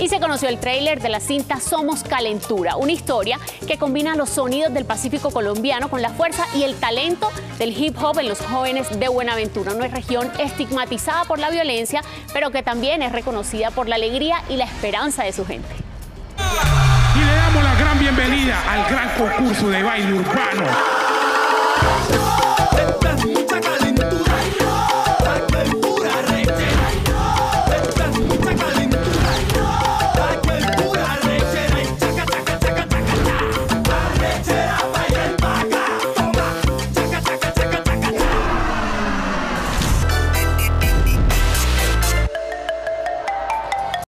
y se conoció el tráiler de la cinta Somos Calentura, una historia que combina los sonidos del Pacífico colombiano con la fuerza y el talento del hip hop en los jóvenes de Buenaventura, una región estigmatizada por la violencia, pero que también es reconocida por la alegría y la esperanza de su gente. Y le damos la gran bienvenida al gran concurso de baile urbano